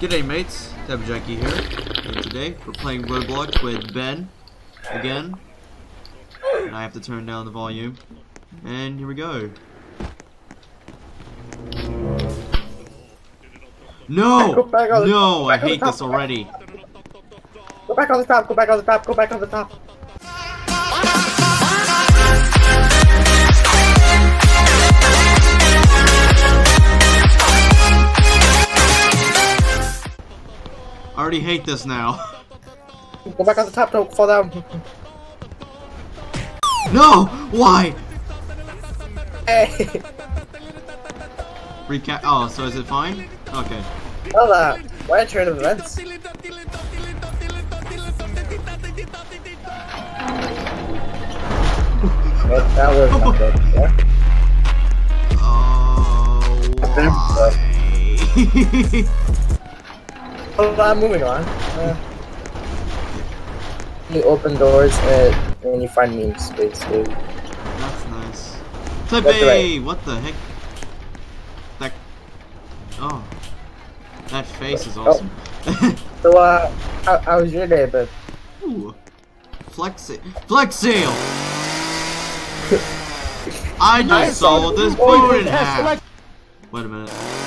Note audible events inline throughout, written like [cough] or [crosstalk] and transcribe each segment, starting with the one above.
G'day mates, Tabijaky here, and today we're playing Roblox with Ben, again, and I have to turn down the volume, and here we go. No! Go back on the- No, I back on the hate this already. Go back on the top, go back on the top, go back on the top. I already hate this now. Go back on the top, don't fall down. No! Why? Hey! Recap. Oh, so is it fine? Okay. Hold up. Uh, why turn events? That, that was not good. Yeah. Oh, why? [laughs] Hold on, moving on. Uh, you open doors and, and you find memes, basically. That's nice. That's Clippy! right. What the heck? That. Oh. That face is Oh. awesome. [laughs] So, uh, how, how was your day, bud? Ooh. Flex sa- Flex Seal! [laughs] I just I saw sold this boat in half. Wait a minute.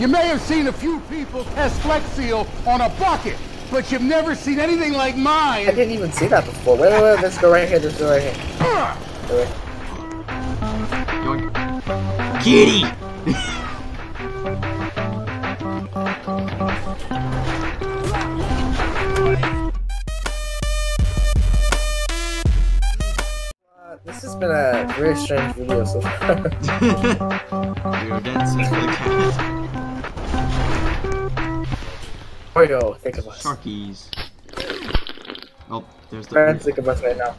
You may have seen a few people test Flex Seal on a bucket, but you've never seen anything like mine. I didn't even see that before. Wait, wait, wait, let's go right here, let's go right here. Go right- Yoink. Kitty! Uh, this has been a very strange video so far. [laughs] You're dancing for the cat. Oreo, think of us. Sharkies. Oh, there's the. Friends, think of us right now.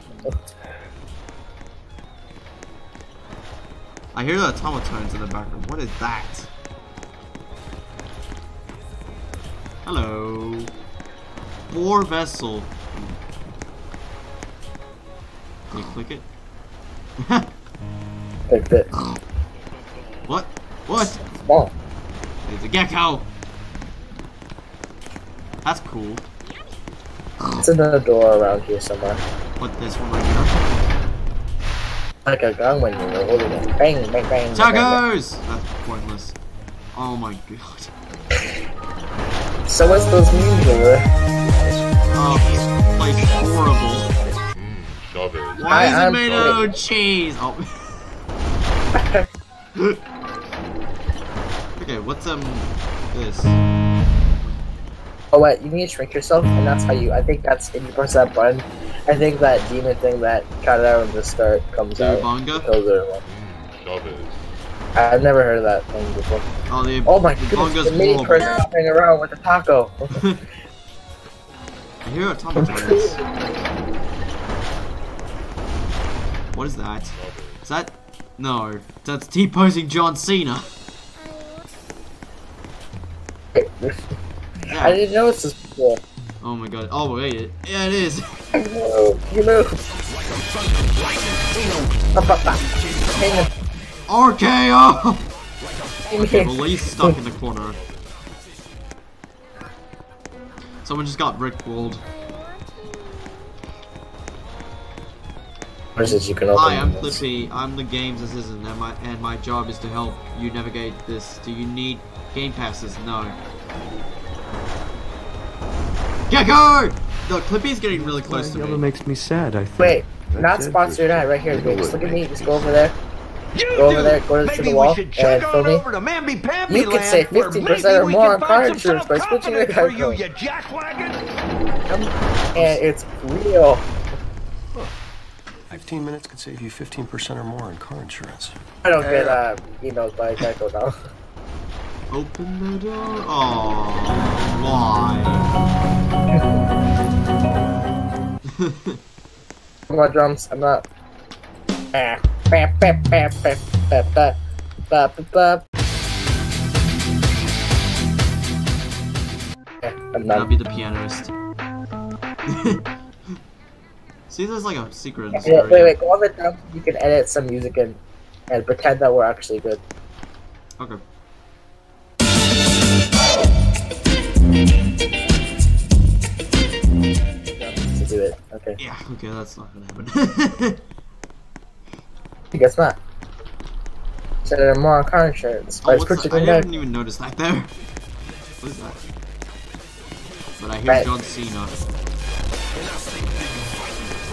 I hear the automatons in the background. What is that? Hello. War vessel. Can you click it? Like this. [laughs] what? What? Small. It's a gecko. That's cool. It's another door around here somewhere. What this one right here? Like a gun when you're holding it. Bang, bang, bang. bang, bang. Tacos! That's pointless. Oh my god. So what's those memes over there? Oh, this place is horrible. Shove it. Why I- is it I'm made sorry. out of cheese? Oh. [laughs] [laughs] okay, what's um this? Oh wait, you need to shrink yourself, and that's how you. I think that's if you press that button. I think that demon thing that cut out in the start comes out. Dubonga? Kills everyone. Shove. I've never heard of that thing before. Oh, the Oh my the goodness, the mini horrible. person hopping around with a taco. [laughs] I hear automatons. What is that? Is that? No, that's T-posing John Cena. I Yeah. didn't notice this before. Oh my god. Oh wait, it, yeah it is. [laughs] You move. RKO. Okay, he's stuck in the corner. Someone just got rickrolled. What is you can open? Hi, I'm this? Clippy. I'm the games assistant, and my and my job is to help you navigate this. Do you need game passes? No. Gecko! No, Clippy's getting really close to Yellow me. makes me sad, I think. Wait, That's not it. sponsored ad, right here. Take Just look. look at me. Just go over there. You Go over there, go to Maybe the wall, we should check and on me. over to Mamby Pamby You could land, save where 15% or more on car insurance by switching your self-confidence car you, code. you jackwagon. And it's real. 15 minutes could save you 15% or more on car insurance. I don't get uh, emails by Geico now. [laughs] Open the door. Oh, why? my drums. I'm not. And I'll be the pianist. [laughs] See, there's like a secret. Wait, wait, wait, go on the dump. You can edit some music in, and pretend that we're actually good. Okay. Okay. Yeah, okay, that's not gonna happen. I [laughs] guess not. So there are more on car insurance. oh, But it's what's that? I didn't even notice that there. [laughs] What is that? But I hear Right. John Cena.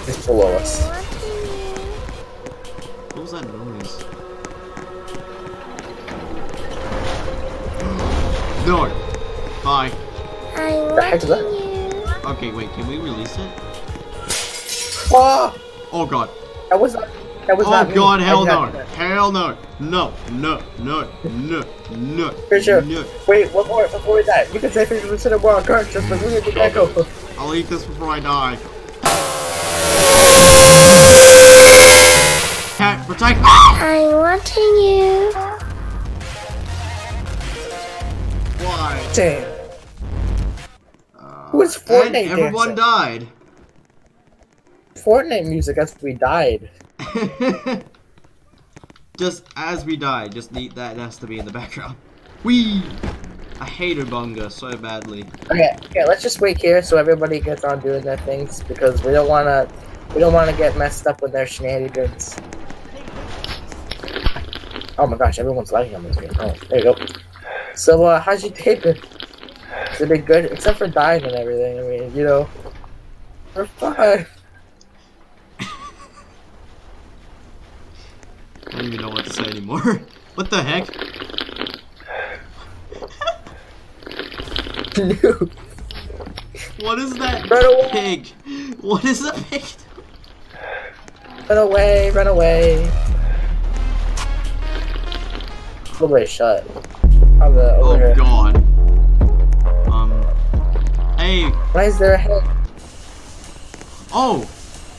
It's below us. What was that noise? [gasps] no! Bye. The heck is that? Okay, wait, can we release it? Oh! Oh god. That was not. That was Oh not me. god, I hell no. not do that. Hell no. No, no, no, no, no. For sure. No. Wait, one more before we die. You can say 50% of more on car insurance, but we need to echo. I'll eat this before I die. Cat, protect! I'm watching you. Why? Damn. Who is And Fortnite everyone dancing? died. Fortnite music as we died. [laughs] just as we die, just need that has to be in the background. We. I hated Bunga so badly. Okay, okay, let's just wait here so everybody gets on doing their things because we don't wanna we don't wanna get messed up with their shenanigans. Oh my gosh, everyone's liking on this game. Oh, there you go. So uh how's your day been? Has it been good? Except for dying and everything. I mean, you know. We're fine. I don't even know what to say anymore. [laughs] what the heck? Noob. [laughs] What is that Run away. pig? What is a pig? [laughs] Run away, run away. Nobody shut. On the over Oh here. god. Um. Hey. Why is there a head? Oh.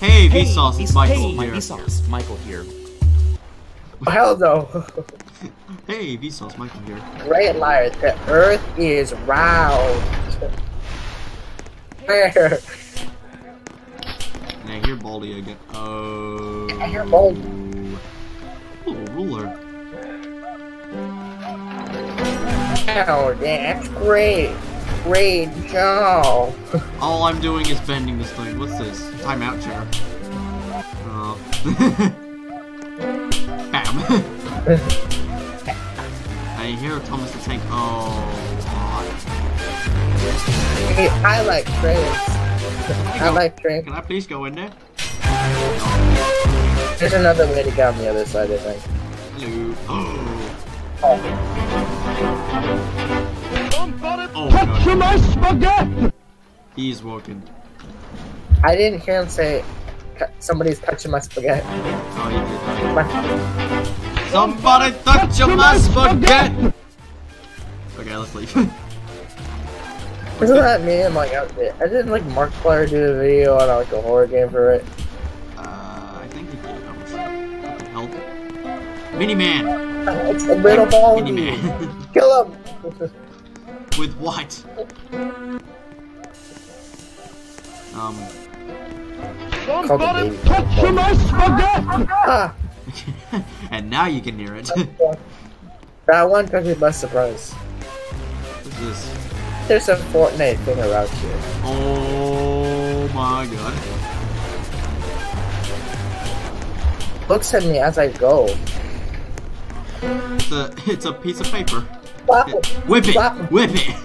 Hey, Vsauce. It's Michael hey, here. Vsauce. Michael here. Hell no. Hey, Vsauce. Michael here. Great liar. The earth is round. Where? And I hear Baldy again. Oh. I hear Baldy. Oh, ruler. Oh, that's great. Great job. [laughs] All I'm doing is bending this thing. What's this? Timeout chair. Oh. [laughs] Bam. [laughs] I hear Thomas the Tank. Oh. Hey, I like trains. I like trains. Can I please go in there? There's another way to get on the other side, [gasps] oh, I think. Hello. Somebody Oh touch god. my spaghetti! He's walking. I didn't hear him say somebody's touching my spaghetti. Oh, he did. My- Somebody touch your my spaghetti! Okay, let's leave. [laughs] Isn't that me? I'm like. I didn't like Markiplier do a video on like a horror game for it. uh, I think he did. What the hell? Mini Man! It's [laughs] a little ball. Mini Man. [laughs] Kill him. With what? Um. Somebody baby. touch my spaghetti! [laughs] and now you can hear it. [laughs] that one took me by surprise. What's this? There's a Fortnite thing around here. Oh my god. Looks at me as I go. It's a, it's a piece of paper. Slap him. Whip it! Him. Whip it!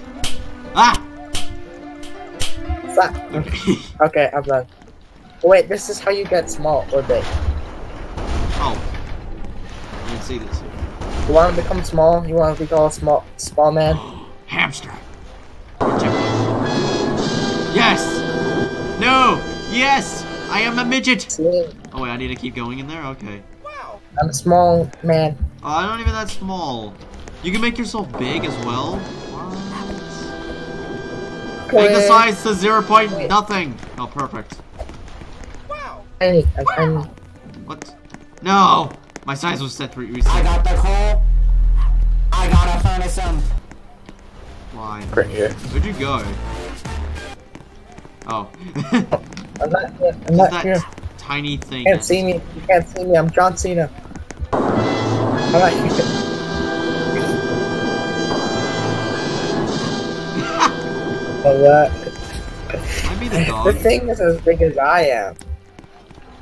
Ah! Slap. Okay. [laughs] Okay, I'm done. Wait, this is how you get small or big. Oh. I didn't see this. You want to become small? You want to become a small, small man? [gasps] Hamster. Yes! No! Yes! I am a midget! Oh wait, I need to keep going in there? Okay. Wow. I'm a small man. Oh, I'm not even that small. You can make yourself big as well? What? Make the size to zero point Wait. nothing. Oh, perfect. Tiny, I'm tiny. What? No! My size was set for I got the call. I gotta furnace him. Why? Right here. Where'd you go? Oh. [laughs] I'm not here. I'm not that here. tiny thing? You can't see me. You can't see me. I'm John Cena. I'm not here. That. Am I be the [laughs] dog. The thing is as big as I am.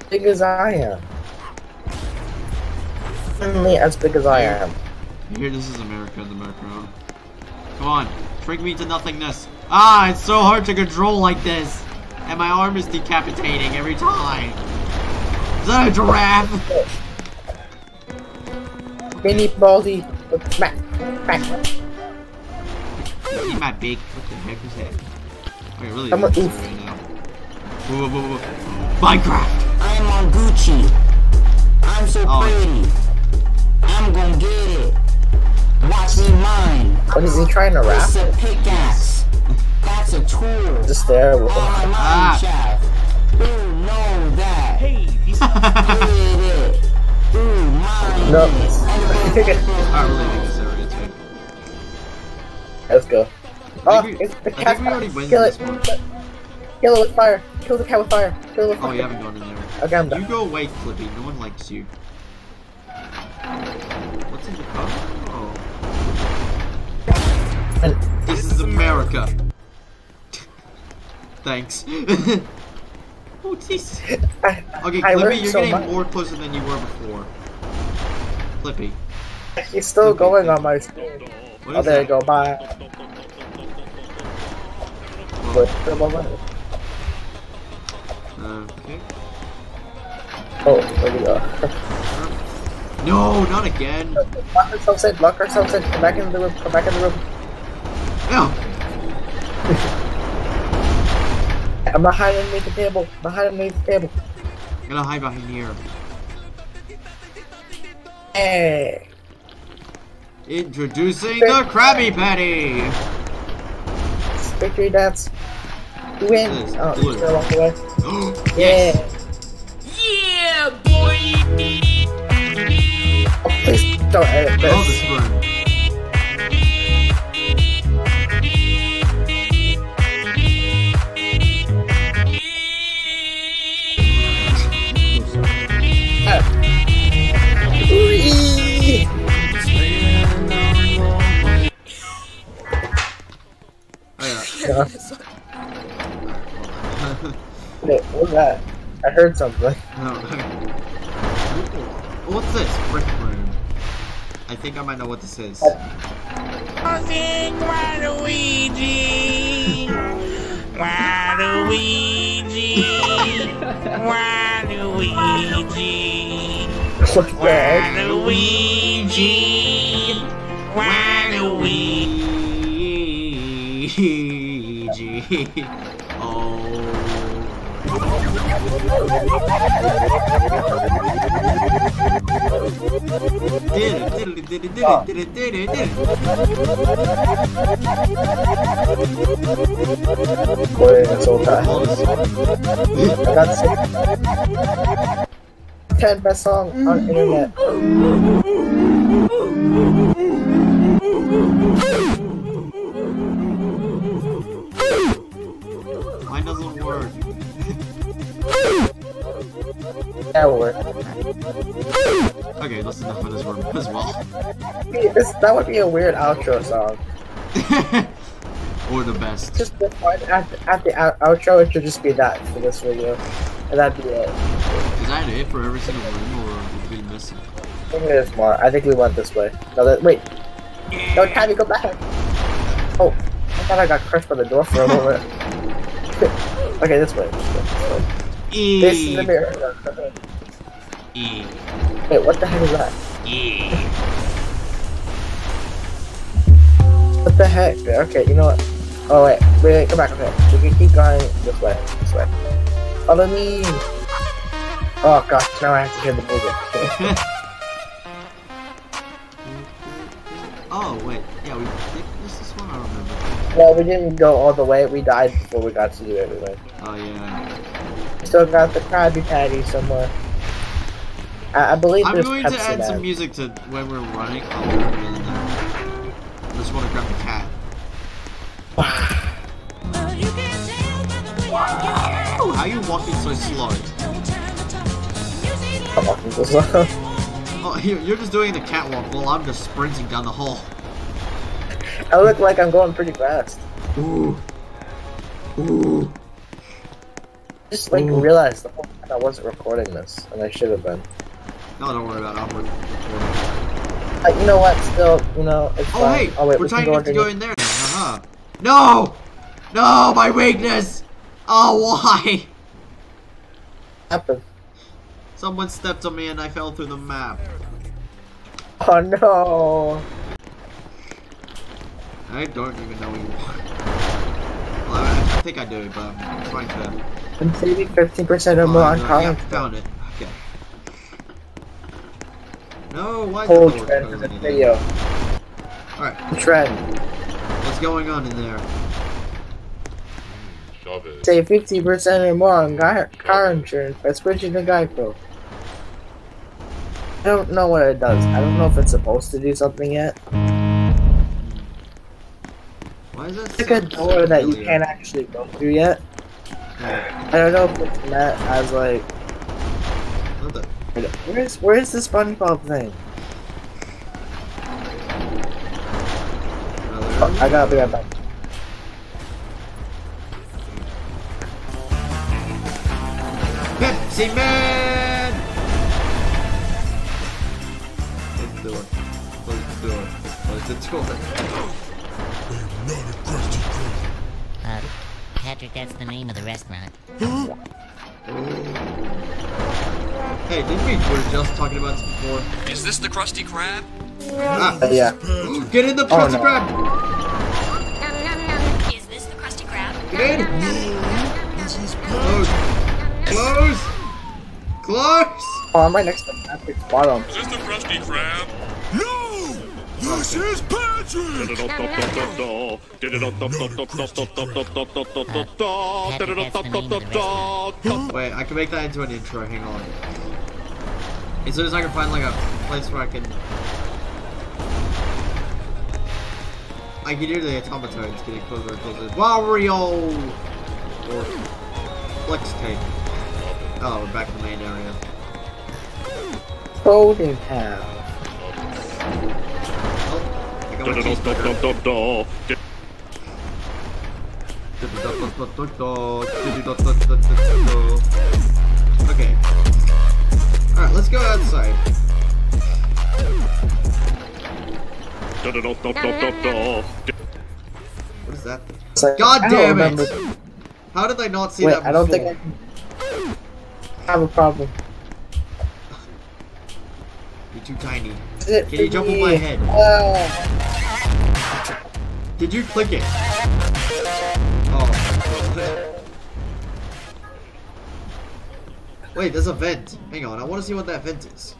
Big as I am. Only as big as I am. You hear this is America, in the America. Come on, trick me to nothingness. Ah, it's so hard to control like this. And my arm is decapitating every time. Is that a giraffe? Mini Baldy. Back, Smack. See my big. What the heck is that? Okay, really. I'm a looks oof. right now. Whoa, whoa, whoa, whoa. Minecraft. I'm on Gucci. I'm so Oh. pretty. I'm gonna get it. Watch me mine. What is he trying to rap? It's a pickaxe. That's a tool. Just terrible. On my mine Ah. shaft. Ooh, know that. Hey, he's Get it. Ooh, mine. No. [laughs] I really think this area too. Let's go. Oh, we, it's the cat. we already win Kill this it. Kill it with fire. Kill the cat with fire. Kill it with Oh, you haven't gone in there. Okay, I'm done. You go away, Flippy. No one likes you. What's in the cup? Oh. And This is America. Thanks. [laughs] oh, this. I, Okay, I Flippy, you're so getting much. more closer than you were before. Flippy. He's still going on my screen. What Oh, there that? you go. Bye. Well, uh, Okay. Oh, there we go. No, not again. Lock ourselves in. Lock ourselves in. Come back in the room. Come back in the room. No. I'm not hiding underneath the table. I'm not hiding underneath the table. I'm gonna hide behind here. Hey. Introducing the Krabby Patty. Victory dance. You win. Oh, blue. still walk away. Yeah. Please don't edit this. Oh, this burn. Yeah. yeah. Wait, what was that? I heard something. No. What's this? Brick room. I think I might know what this is. Waluigi, Waluigi, Waluigi, the heck? Waluigi, [laughs] Oh. Did it, it, did it, did it, did it. Boy, it's all time. All this- I got six. Ten best song on internet. That will work. Okay, that's enough for this room as well. This, that would be a weird outro song. [laughs] or the best. Just the one at, the- at the outro, it should just be that for this video. And that'd be it. Is that it for every single room, or did we miss it? I think there's more. I think we went this way. No, that, wait. No, Tabby, go back. Oh, I thought I got crushed by the door for a moment. [laughs] okay, this way. This way. This, way. E. this is the mirror. E. Wait, what the heck is that? E. What the heck? Okay, you know what? Oh wait, wait, wait, come back. Okay, we can keep going this way. This way. Follow me. Oh gosh, now I have to hear the music. [laughs] Oh wait, yeah, we did this this one. I remember. Well, we didn't go all the way. We died before we got to do everything. Oh yeah. We still got the Krabby Patty somewhere. I, I believe I'm there's going to Pepsi add some music to when we're running. And then, I just want to grab the cat. Oh, how are you walking so slow? I'm walking so slow. Oh, [laughs] you're, you're just doing the catwalk while I'm just sprinting down the hall. I look like I'm going pretty fast. Ooh. Ooh. Just like Ooh. realized the whole time I wasn't recording this, and I should have been. No, don't worry about it. I'll recording. But you know what? Still, you know, it's Oh, fine. hey! oh wait, we're we can trying go to go in there now. Haha. No! No, my weakness! Oh, why? Happen. Someone stepped on me and I fell through the map. Oh no! I don't even know what you want. Well, I, I think I do, but I'm trying to. I'm saving 15% or Oh, more on no, car yeah, insurance. found it. Okay. No, why is Whole the door trend for the video. Alright, Trend. what's going on in there? Shove it. Save 50% or more on car, car insurance by switching to Geico. I don't know what it does. I don't know if it's supposed to do something yet. Why is that It's like a door that you can't actually go through yet. I don't know if it's meant as like, where's where's the SpongeBob thing? Oh, I gotta be right back. Pepsi Man! Close the door. Close the door. Close the door. Patrick, that's the name of the restaurant. Hey, didn't we were just talking about this before? Is this the Krusty Krab? Ah, yeah. get in the Oh, trusty no. grab! Is this the Krusty Krab? Get in! Close! Close! Close! Oh, I'm right next to Patrick's bottom. Is this the Krusty Krab? No! This is Patrick! Wait, I can make that into an intro, hang on. As soon as I can find like a place where I can... I can hear the automatones getting closer and closer. Wario! Or Flex Tape. Oh, we're back in the main area. Golden Town. Okay. Alright, let's go outside. What is that? God damn it! How did I not see Wait, that I don't think I have a problem. You're too tiny. Can you jump on my head? Uh, Did you click it? Oh. Wait, there's a vent. Hang on, I want to see what that vent is.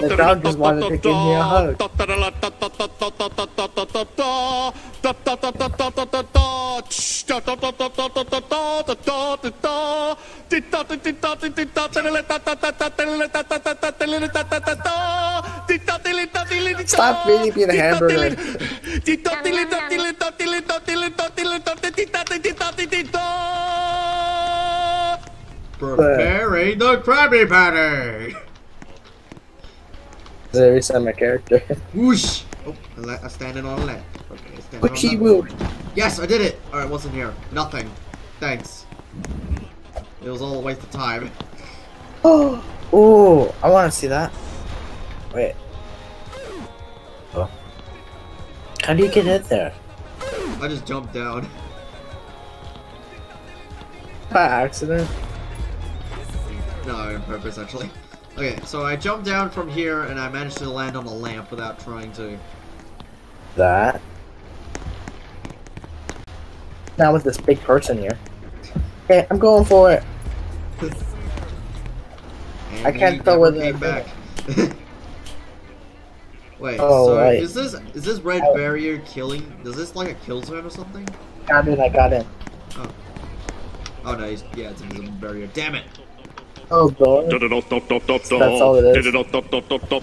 Hu- the me a. Stop hamburger. Preparing the Krabby Patty! There is my character. Whoosh! Oh, I'm standing on a ledge. Okay, standing Whooshy that Yes, I did it! Alright, what's in here? Nothing. Thanks. It was all a waste of time. [gasps] Oh, ooh, I want to see that. Wait. Oh. How do you get in there? I just jumped down. By accident? No, on purpose, actually. Okay, so I jumped down from here and I managed to land on a lamp without trying to. That. Now with this big person here. Okay, I'm going for it. [laughs] I can't he tell never whether came I back. [laughs] Wait, Oh, so right. is this is this red Oh. barrier killing? Is this like a kill zone or something? Got in, I got in. Oh, oh no, he's, yeah, it's a barrier. Damn it! Oh, door. That's all it is.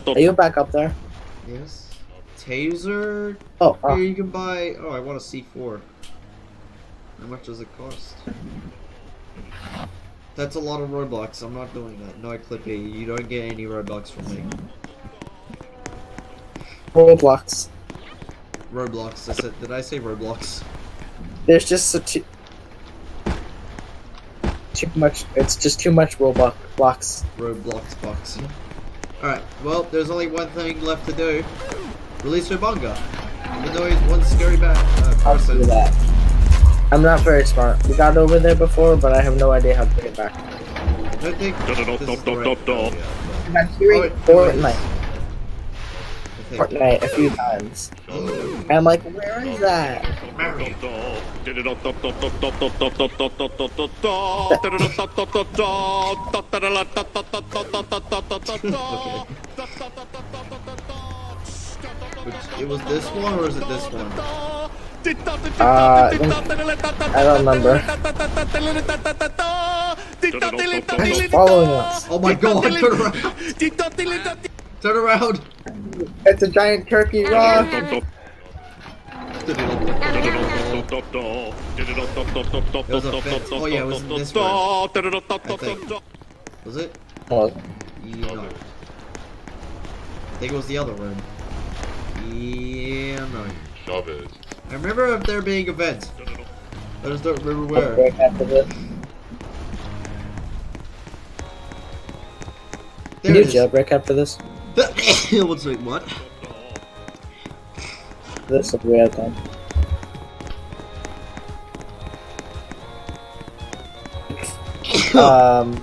Are you back up there? Yes. Taser. Oh, uh. Here oh. you can buy. Oh, I want a C4. How much does it cost? That's a lot of Robux. I'm not doing that. No, Clippy, you don't get any Robux from me. Roblox. Roblox. I said, did I say Roblox? There's just so too too much. It's just too much Roblox blocks. Roblox box. Alright, well, there's only one thing left to do. Release Rabunga. Even though he's one scary bad uh, I'll do person. that. I'm not very smart. We got over there before, but I have no idea how to get back. I don't think this is the right yeah, I'm hearing Oh, Fortnite, I think. Fortnite a few times, and I'm like, where is that? Which, it was this one or is it this one? Uh, I don't remember. It's following us. Oh my god, turn [laughs] around! [laughs] Turn around! It's a giant turkey rock. Was. Oh yeah, it was this one. I think. Was it? Oh, Yeah. no. I think it was the other one. Yeah, no. Chavez. I remember of there being events. I just don't remember where. break after this. There Can you jailbreak after this? [coughs] What's wait, what? This is weird then. [coughs] um,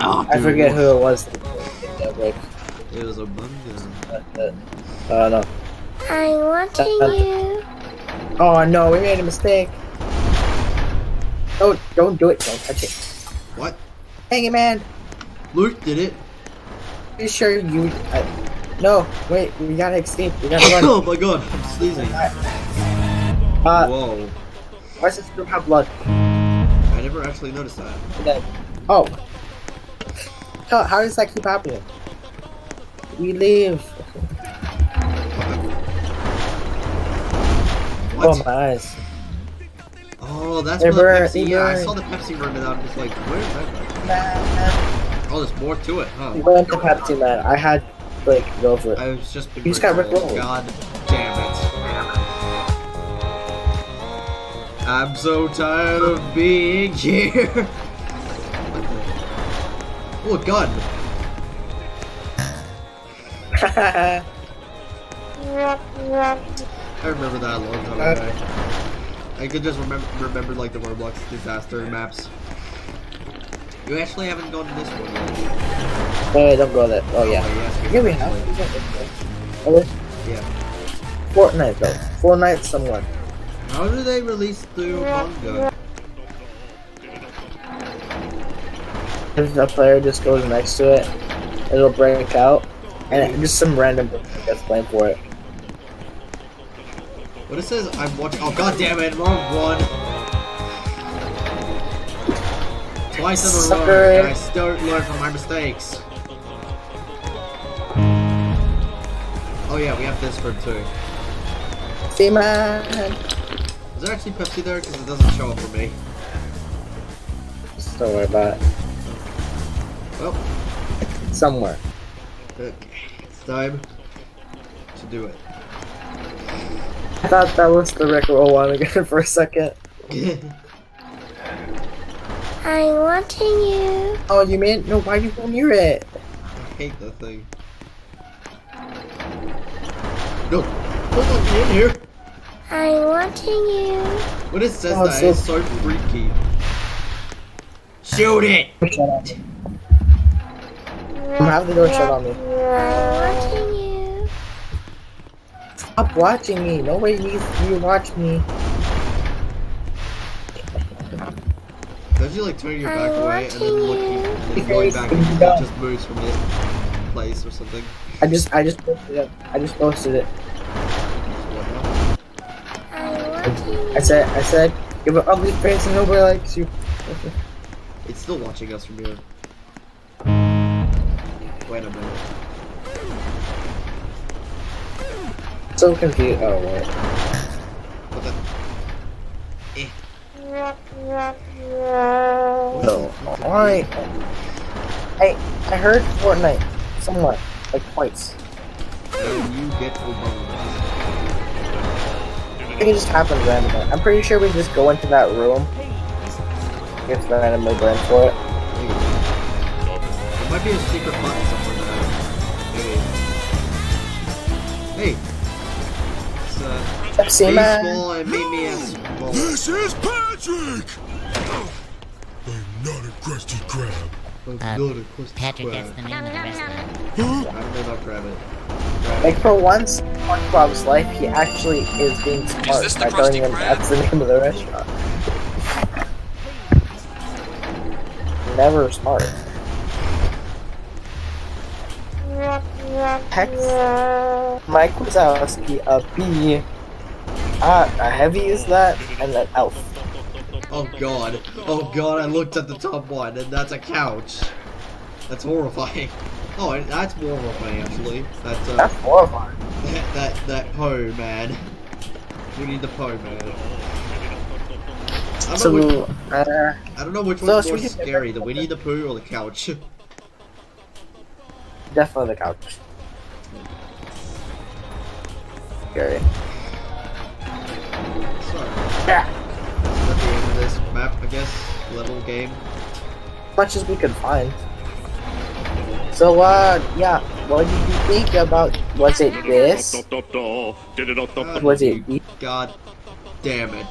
Oh, I forget who it was. that did. It was a bunga. Uh, uh, no. I'm watching you. Oh no, we made a mistake. Don't don't do it. Don't touch it. What? Hang it, man. Luke did it. You sure you? Uh, no, wait. We gotta escape. We gotta run. [laughs] oh my god, I'm sneezing. Uh, Whoa. why does this room have blood? I never actually noticed that. Dead. Oh. How, how does that keep happening? We leave. What? Oh my eyes. Oh, that's where the Pepsi. Yeah, I saw the Pepsi room and I'm just like, where is that? Oh, there's more to it, huh? We went to Pepsi Man. I had like go for it. I was just You just got rickrolled. rickrolled. God damn it. I'm so tired of being here. [laughs] oh, a [laughs] gun. I remember that a long time Uh, ago. I could just remember remember like the Roblox disaster maps. You actually haven't gone to this one yet. Wait, don't go there. Oh yeah. Oh, Yeah, we have. Oh. Yeah. Fortnite though. Fortnite somewhat. How do they release the manga? If a player just goes next to it, it'll break out, and just some random person gets blamed for it. What it says, I'm watching. Oh god damn it! Wrong one. Twice in a row, and I still learn from my mistakes. Oh yeah, we have this for too. See man. Is there actually Pepsi there? Because it doesn't show up for me. Just don't worry about it. Well, Somewhere. okay. It's time to do it. I thought that was the record Rickroll one again [laughs] for a second. [laughs] I'm watching you. Oh, you mean no? Why you go near it? I hate that thing. No! Don't let in here! I'm watching you. When it says Oh, that, so- it's so freaky. Shoot it! Shut up. I'm having the door shut on me. I'm watching you. Stop watching me. Nobody needs you to watch me. Don't you like turn your back I'm away and then watching looking you. and going back and it just moves from its place or something? I just, I just posted it. I just posted it. I'm watching you. I said, I said, you have an ugly face and nobody likes you. It's still watching us from here. Wait a minute. So confused. Oh, wait. What the? Eh. No. Alright. Hey, I heard Fortnite. Somewhat. Like twice. Get Obama. think it just happens randomly. I'm pretty sure we just go into that room. Gets randomly burned for it. There might be a secret button somewhere. Maybe. Hey! It's, uh, Pepsi be Man. and meet me as small. This is Patrick! I'm not a Krusty Krab. I'm Uh, not a Krusty Patrick, Krab. that's the name of the restaurant. I don't know about Krabit. Like for once, in SpongeBob's life, he actually is being smart this the by telling him Krab? that's the name of the restaurant. Never smart. Hex Mike Wazowski, a bee. Ah, a heavy is that, and an elf. Oh god. Oh god, I looked at the top one, and that's a couch. That's horrifying. [laughs] Oh, that's more horrifying, actually. That's, uh, That's horrifying. that, that, that Poe, man. We need the Poe, man. I don't, know which, So, uh, I don't know which So, one's should more scary, the Winnie the Pooh or the couch. [laughs] definitely the couch. Scary. So, Yeah. is that the end of this map, I guess? Level game? As much as we could find. So, uh, yeah, what did you think about, was it this? Uh, [laughs] Was it, God damn it.